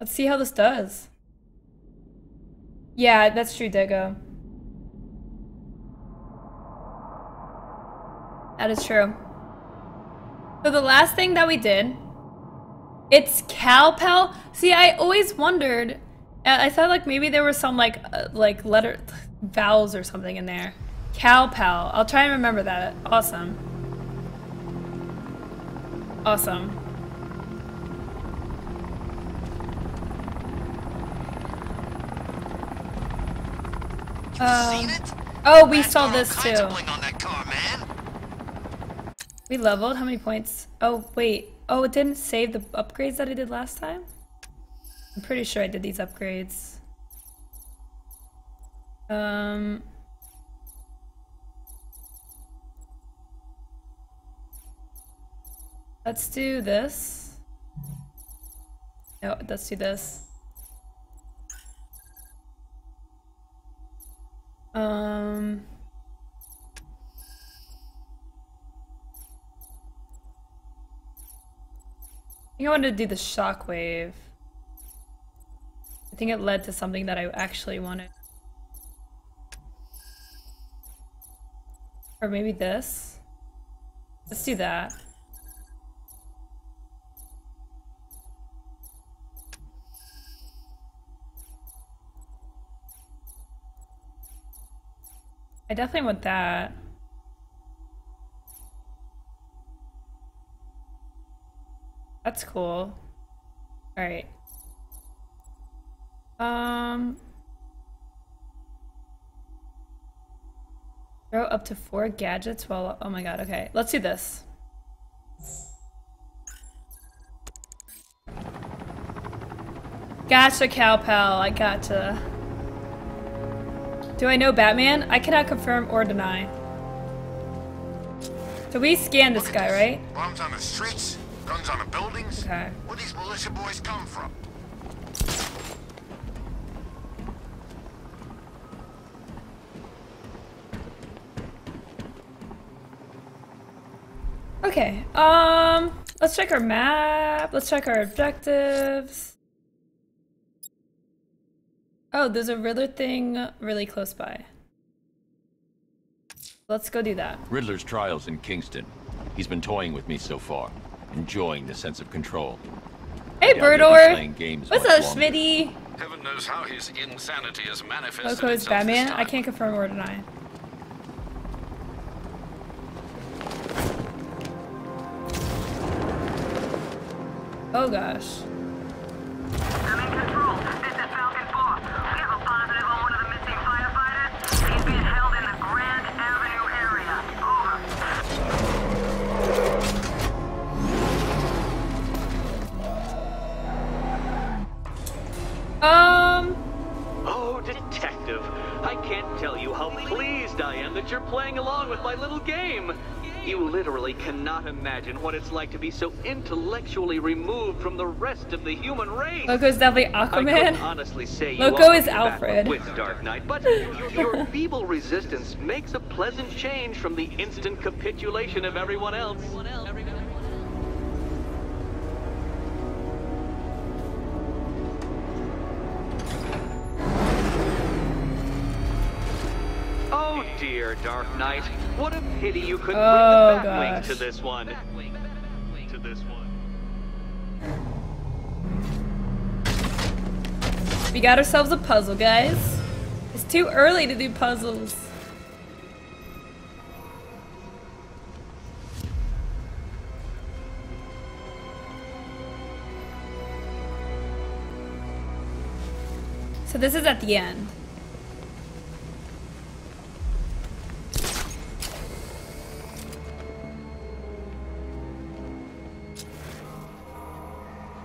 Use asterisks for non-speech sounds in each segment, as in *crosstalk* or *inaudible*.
Let's see how this does. Yeah, that's true, Digo. That is true. So the last thing that we did, it's Calpel. See, I always wondered. uh, I thought like maybe there were some like uh, like letter *sighs* vowels or something in there. Calpel. I'll try and remember that. Awesome. Awesome. Um, oh, we saw this too. on that car, man. We leveled? How many points? Oh, wait. Oh, it didn't save the upgrades that I did last time? I'm pretty sure I did these upgrades. Um... Let's do this. No, let's do this. Um... I think I wanted to do the shockwave. I think it led to something that I actually wanted. Or maybe this. Let's do that. I definitely want that. That's cool. Alright. Um... Throw up to four gadgets while- oh my god, okay. Let's do this. Gotcha, Cowpel. I gotcha. Do I know Batman? I cannot confirm or deny. So we scanned this guy, right? Bombs on the streets, guns on the buildings. Okay. Where these militia boys come from? Okay, um, let's check our map. Let's check our objectives. Oh, there's a Riddler thing really close by. Let's go do that. Riddler's trial's in Kingston. He's been toying with me so far, enjoying the sense of control. Hey, Doubt he'll be Birdor! playing games What's up, longer. Schmitty? Heaven knows how his insanity has manifested Loco is itself Batman? I can't confirm or deny. Oh gosh. Playing along with my little game. You literally cannot imagine what it's like to be so intellectually removed from the rest of the human race. Loco's definitely I Aquaman. honestly say Loco is Alfred. my wits, Dark Knight, but *laughs* your feeble resistance makes a pleasant change from the instant capitulation of everyone else. Dear, Dark Knight. What a pity you couldn't Oh, bring the oh, Batwing gosh. to this one. To this one. We got ourselves a puzzle, guys. It's too early to do puzzles. So this is at the end.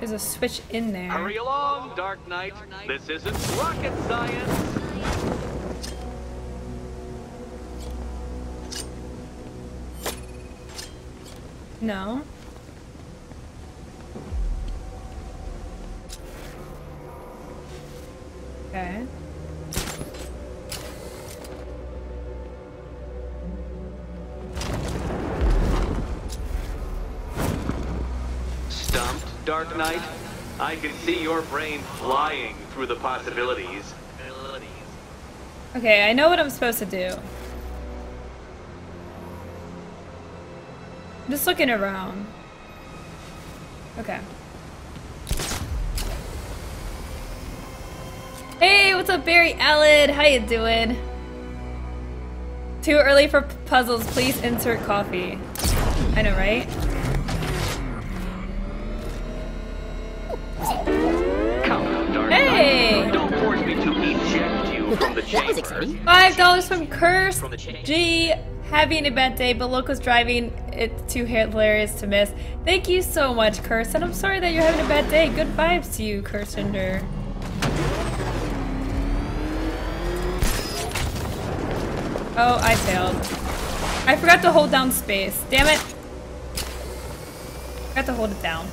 There's a switch in there. Hurry along, Dark Knight. This isn't rocket science. No. Okay. Dark Knight? I can see your brain flying through the possibilities. Okay, I know what I'm supposed to do. I'm just looking around. Okay. Hey, what's up, Barry Allen? How you doing? Too early for puzzles. Please insert coffee. I know, right? From the chamber. Five dollars from Curse G. Having a bad day, but Loco's driving. It's too hilarious to miss. Thank you so much, Curse, and I'm sorry that you're having a bad day. Good vibes to you, Kirstinder. Oh, I failed. I forgot to hold down space. Damn it. Forgot to hold it down.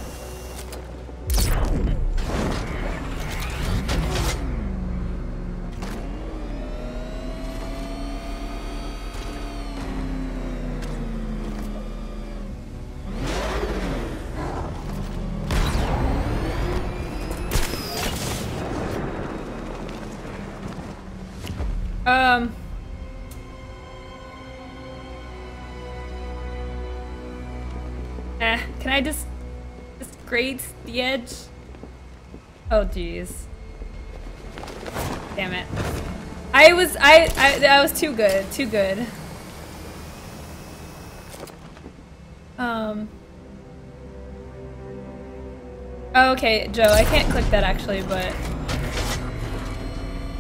Just grade the edge? Oh jeez. Damn it. I was I I was too good, too good. Um oh, Okay, Joe, I can't click that actually, but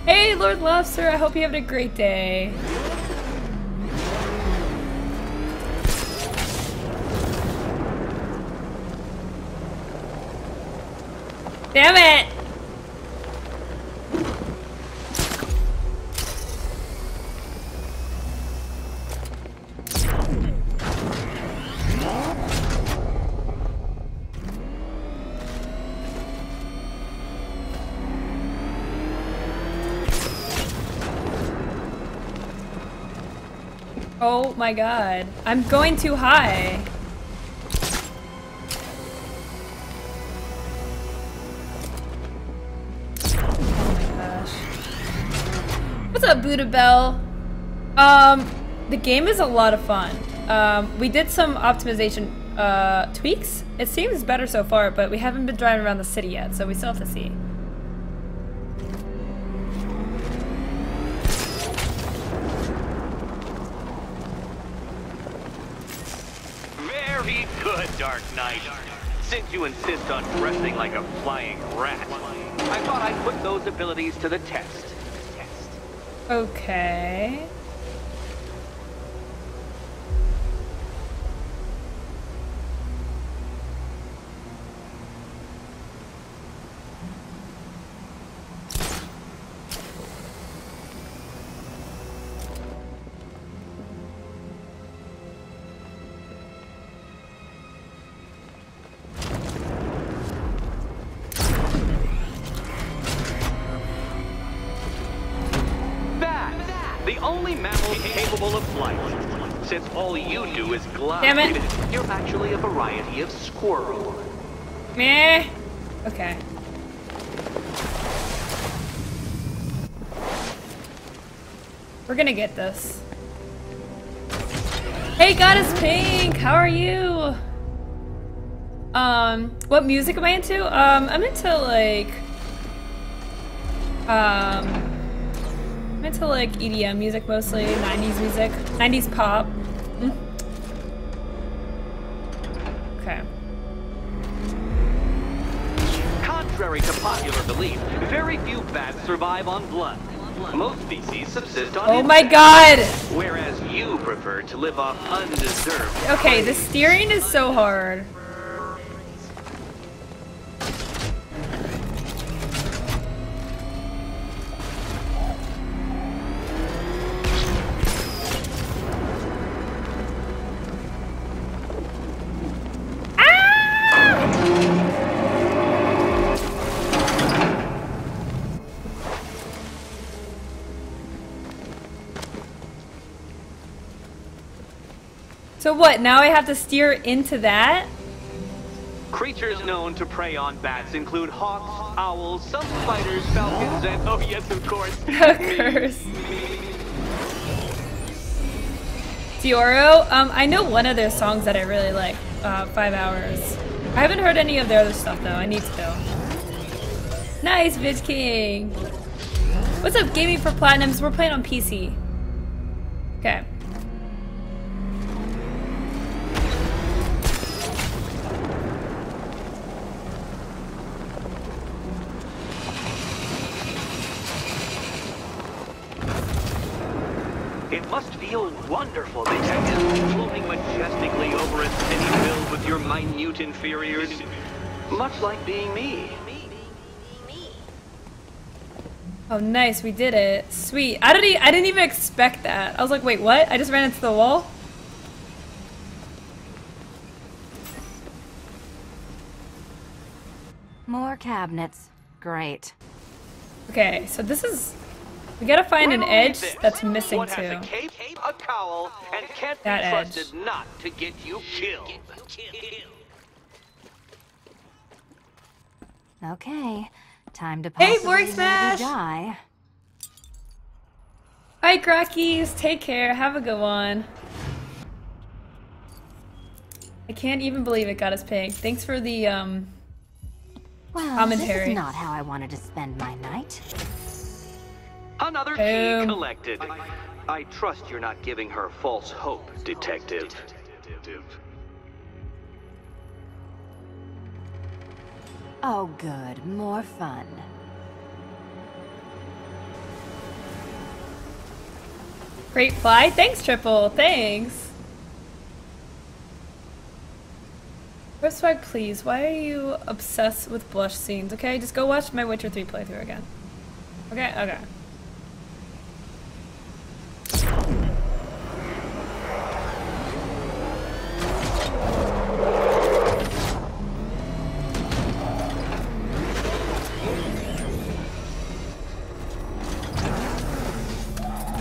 Hey, Lord Lobster, I hope you have a great day. Damn it! Oh my god. I'm going too high. What's up, Buddha Bell? Um, the game is a lot of fun. Um, we did some optimization uh, tweaks. It seems better so far, but we haven't been driving around the city yet, so we still have to see. Very good, Dark Knight. Since you insist on dressing like a flying rat, I thought I'd put those abilities to the test. Okay. Only mammal capable of flight. Since all you do is glide, Damn it. you're actually a variety of squirrel. Meh. Okay. We're gonna get this. Hey, Goddess Pink, how are you? Um, what music am I into? Um, I'm into like, um, I'm into like EDM music mostly, 90s music, 90s pop. Mm. Okay. Contrary to popular belief, very few bats survive on blood. Most species subsist on Oh my god! Whereas you prefer to live off undeserved. Okay, the steering is so hard. what? Now I have to steer into that? Creatures known to prey on bats include hawks, owls, some spiders, falcons, and oh yes, of course. *laughs* Curse. Deorro, um, I know one of their songs that I really like, uh, Five Hours. I haven't heard any of their other stuff though, I need to. Nice, Bitch King! What's up, Gaming for Platinums? We're playing on PC. Okay. must feel wonderful, detective, floating majestically over a city filled with your minute inferiors. Much like being me. Oh, nice. We did it. Sweet. I didn't, e I didn't even expect that. I was like, wait, what? I just ran into the wall? More cabinets. Great. Okay, so this is we gotta find an edge that's missing too. that edge. not to get you killed. Okay, time to possibly hey, Borg Smash! die. Hi, Crackies. Take care. Have a good one. I can't even believe it got us pink. Thanks for the um, well, commentary. This is not how I wanted to spend my night. Another key um, collected. I, I trust you're not giving her false hope, Detective. Oh, good. More fun. Great fly. Thanks, Triple. Thanks. Rip swag, please. Why are you obsessed with blush scenes? Okay, just go watch my Witcher 3 playthrough again. Okay, okay.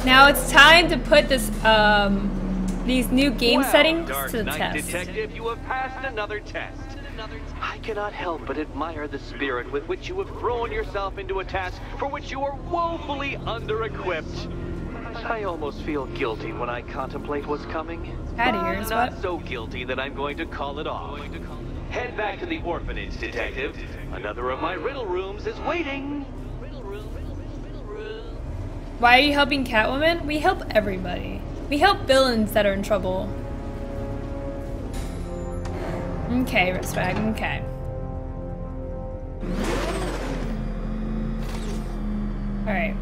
Now it's time to put this um, these new game well, settings to the test. Detective, you have passed another test. I cannot help but admire the spirit with which you have thrown yourself into a task for which you are woefully under-equipped. I almost feel guilty when I contemplate what's coming. I'm here, Not so guilty that I'm going to call it off. Head back to the orphanage, detective. Another of my riddle rooms is waiting. Why are you helping Catwoman? We help everybody. We help villains that are in trouble. Okay, Wristbag, okay. Alright.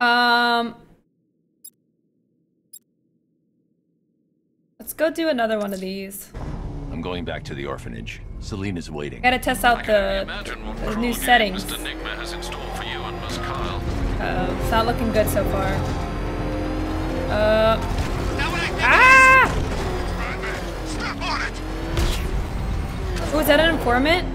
Um, go do another one of these. I'm going back to the orphanage. Selina's waiting. I gotta test out the, the new settings. For you and Kyle. Uh oh, it's not looking good so far. Uh. Ah! Oh, is that an informant?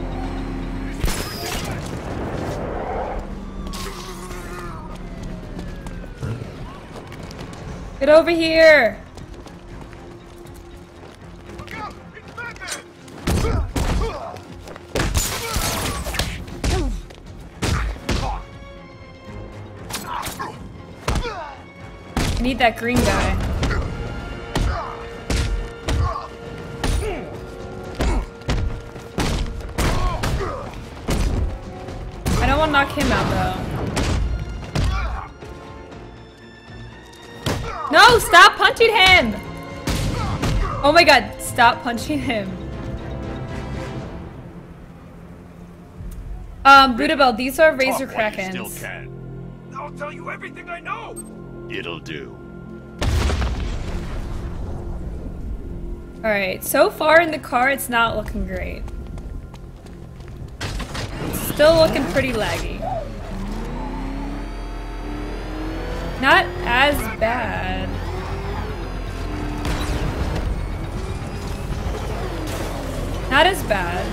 Get over here! that green guy. I don't want to knock him out, though. No! Stop punching him! Oh my god, stop punching him. Um, Budabel, these are Razor Krakens. I'll tell you everything I know! It'll do. Alright, so far in the car it's not looking great. It's still looking pretty laggy. Not as bad. Not as bad.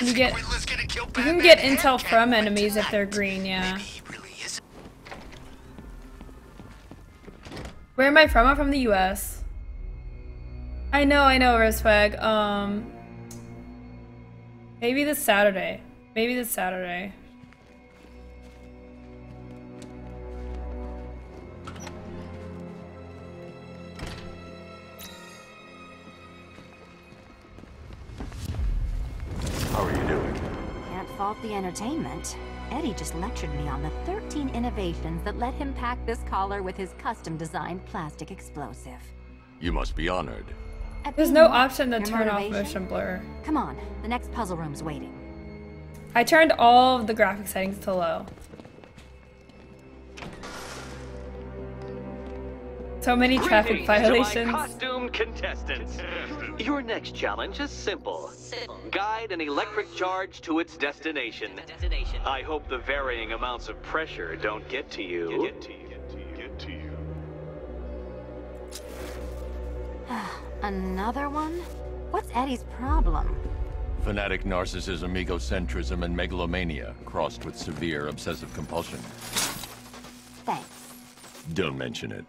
You get, you can get intel from enemies if they're green, yeah. Where am I from? I'm from the US. I know, I know, Rosewag. Um Maybe this Saturday. Maybe this Saturday. The entertainment. Eddie just lectured me on the 13 innovations that let him pack this collar with his custom-designed plastic explosive. You must be honored. At There's no what? option to Your turn off motion blur. Come on, the next puzzle room's waiting. I turned all of the graphic settings to low. So many traffic Greetings to violations. my costumed contestants. Your next challenge is simple. Guide an electric charge to its destination. I hope the varying amounts of pressure don't get to you. Get to you. Get to you. Ah, another one? What's Eddie's problem? Fanatic narcissism, egocentrism, and megalomania, crossed with severe obsessive compulsion. Thanks. Don't mention it.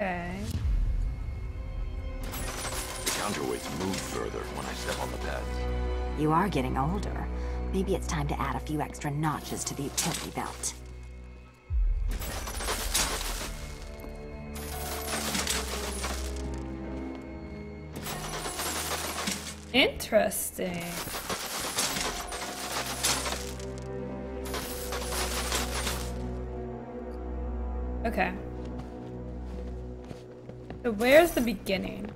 Okay. The counterweights move further when I step on the pads. You are getting older. Maybe it's time to add a few extra notches to the utility belt. Interesting. Okay. So where's the beginning?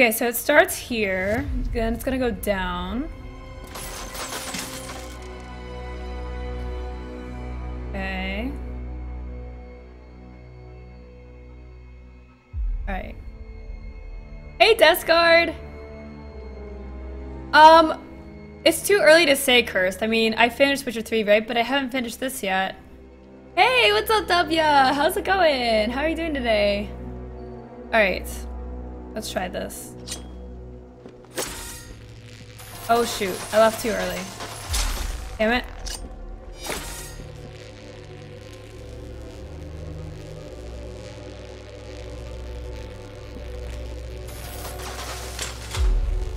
Okay, so it starts here, then it's gonna go down. Okay. Alright. Hey, desk guard! Um, it's too early to say cursed. I mean, I finished Witcher 3, right? But I haven't finished this yet. Hey, what's up, W? How's it going? How are you doing today? Alright. Let's try this. Oh shoot, I left too early. Damn it.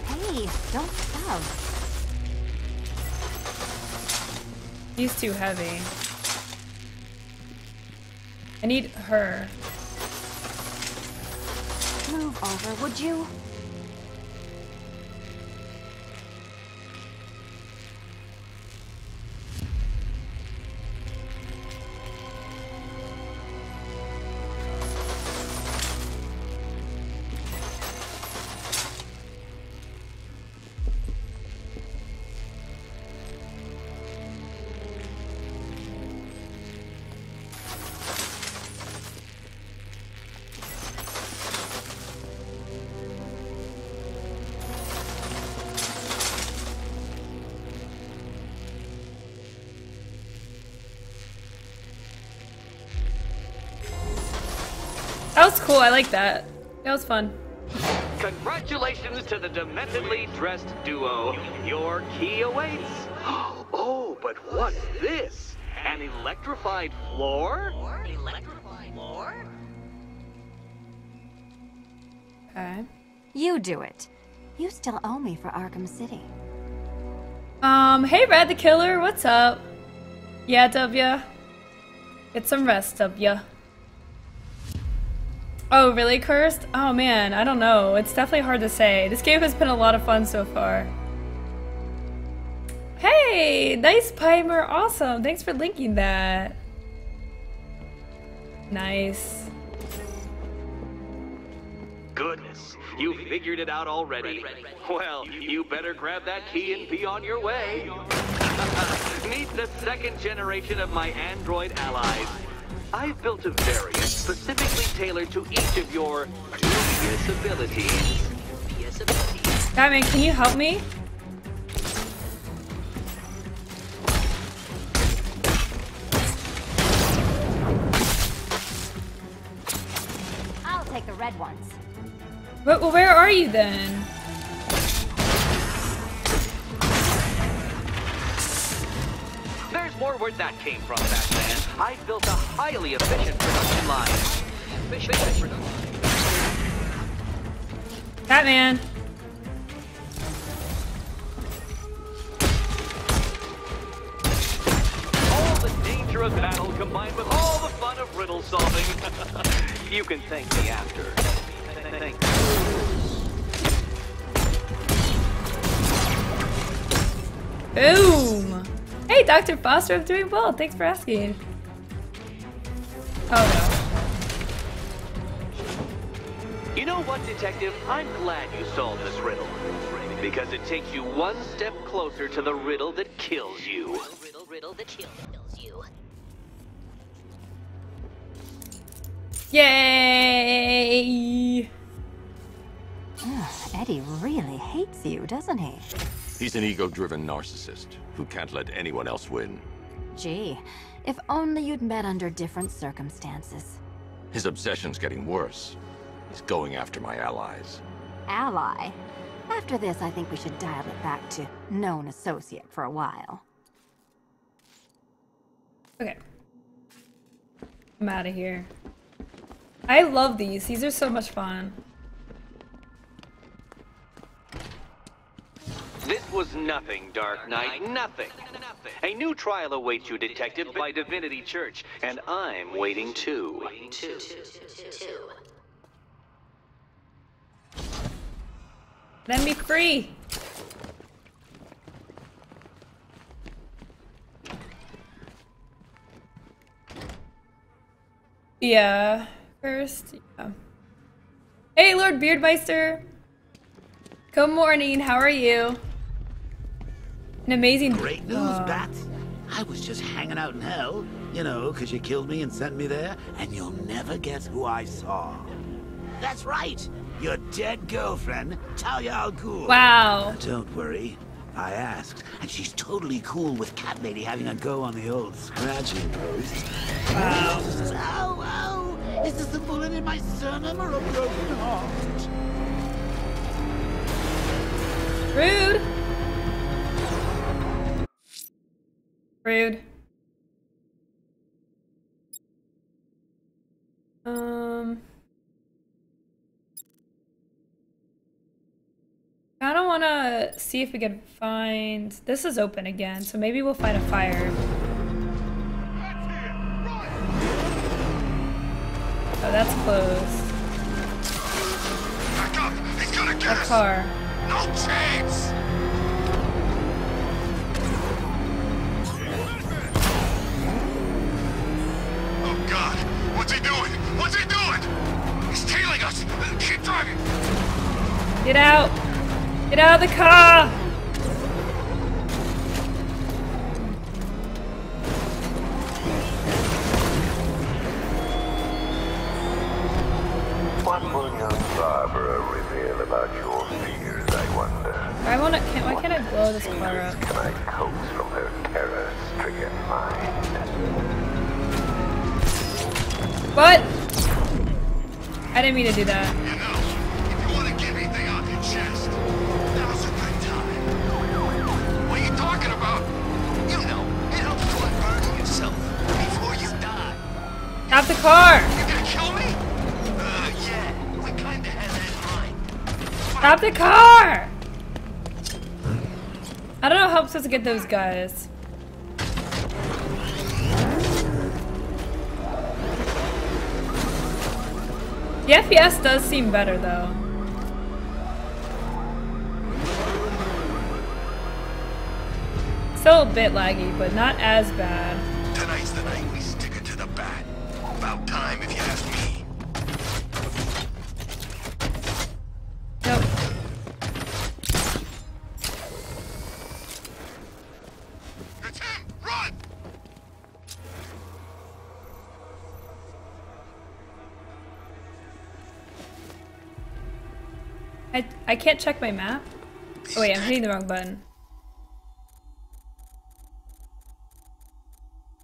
Hey, don't shove. He's too heavy. I need her. Move over, would you? That was cool, I like that. That was fun. Congratulations to the dementedly dressed duo. Your key awaits. *gasps* Oh, but what's this? An electrified floor? Okay. You do it. You still owe me for Arkham City. Um, hey Red the Killer, what's up? Yeah, W. Get some rest, W. Oh, really cursed? Oh man, I don't know. It's definitely hard to say. This game has been a lot of fun so far. Hey, nice Pimer, awesome. Thanks for linking that. Nice. Goodness, you figured it out already. Well, you better grab that key and be on your way. *laughs* Meet the second generation of my android allies. I've built a variant specifically tailored to each of your dubious abilities. Batman, can you help me? I'll take the red ones. But, well, where are you then? Where that came from, Batman. I built a highly efficient production line. Efficient production. Batman. All the danger of battle combined with all the fun of riddle solving. *laughs* you can thank me after. Thank Boom! Hey, Dr. Foster, I'm doing well. Thanks for asking. Oh no. You know what, Detective? I'm glad you solved this riddle. Because it takes you one step closer to the riddle that kills you. Riddle, riddle that kills you. Yay! Hates you, doesn't he? He's an ego-driven narcissist who can't let anyone else win. Gee, if only you'd met under different circumstances. His obsession's getting worse. He's going after my allies. Ally. After this, I think we should dial it back to known associate for a while. Okay. I'm out of here. I love these. These are so much fun. This was nothing, Dark Knight. Nothing. A new trial awaits you, Detective, by Divinity Church, and I'm waiting too. Let me free! Yeah, first, yeah. Hey, Lord Beardmeister! Good morning, how are you? An amazing- Great news, Uh, Bat. I was just hanging out in hell, you know, because you killed me and sent me there, and you'll never guess who I saw. That's right, your dead girlfriend, Talia al Ghul. Wow. Now, don't worry. I asked, and she's totally cool with Cat Lady having a go on the old scratching post. Wow. Oh, oh, is this a bullet in my sternum or a broken heart? Rude! Rude. Um. I don't want to see if we can find. This is open again, so maybe we'll find a fire. Oh, that's closed. Back up! He's gonna get A us! car. No chance! What's he doing? What's he doing? He's tailing us! Keep driving! Get out! Get out of the car! What will young Barbara reveal about your fears, I wonder? I wanna. Can't, why can't I blow this car up? Can I coax from her terror-stricken mind? What? I didn't mean to do that. You know, if you want to get anything off your chest, now's a good time. What are you talking about? You know, it helps to unburden yourself before you die. Stop the car! You gonna kill me? Uh, yeah, we kinda had that in mind. Stop the car! I don't know how I'm supposed to get those guys. The FPS does seem better though. Still a bit laggy, but not as bad. I I can't check my map. Oh wait, I'm hitting the wrong button.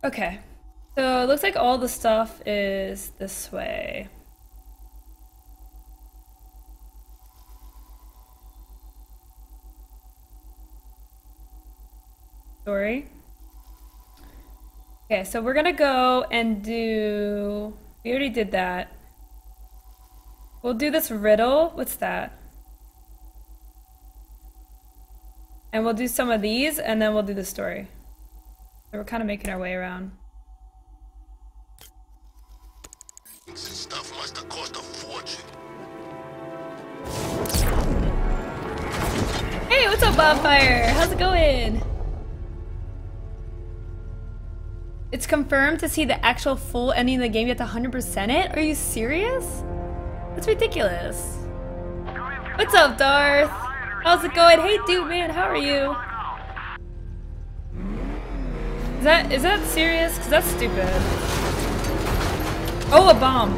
Okay. So it looks like all the stuff is this way. Story. Okay, so we're gonna go and do. We already did that. We'll do this riddle. What's that? And we'll do some of these, and then we'll do the story. So we're kind of making our way around. Stuff must have cost a fortune. Hey, what's up, Bonfire? How's it going? It's confirmed to see the actual full ending of the game. You have to 100% it? Are you serious? That's ridiculous. What's up, Darth? How's it going? Hey, dude, man, how are you? Is that is that serious? Cause that's stupid. Oh, a bomb.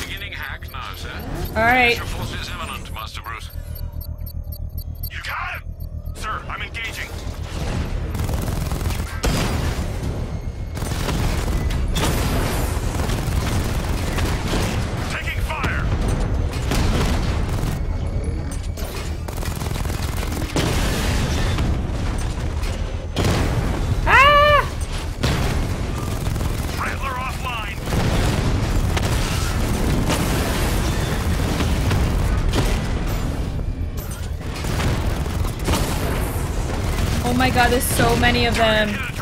Beginning hack now. All right. Oh my god, there's so many of them.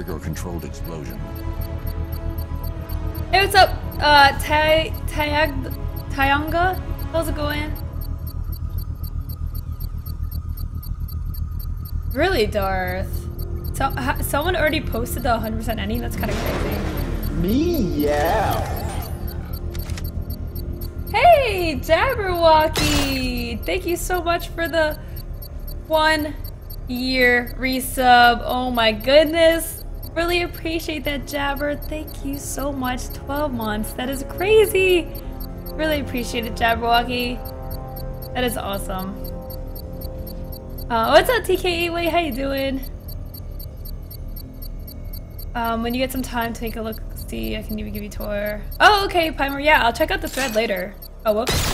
Winch to trigger a controlled explosion. Hey, what's up? Uh, Ty, Tyag, Tyanga? How's it going? Really, Darth? So, ha, someone already posted the 100% ending? That's kind of crazy. Me, yeah. Hey, Jabberwocky! Thank you so much for the one year resub. Oh my goodness. Really appreciate that, Jabber. Thank you so much. 12 months. That is crazy. Really appreciate it, Jabberwocky. That is awesome. Uh, what's up, TKE? Wait, how you doing? Um, when you get some time, take a look. See, I can even give you a tour. Oh, okay, Pimer. Yeah, I'll check out the thread later. Oh, whoops.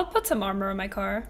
I'll put some armor in my car.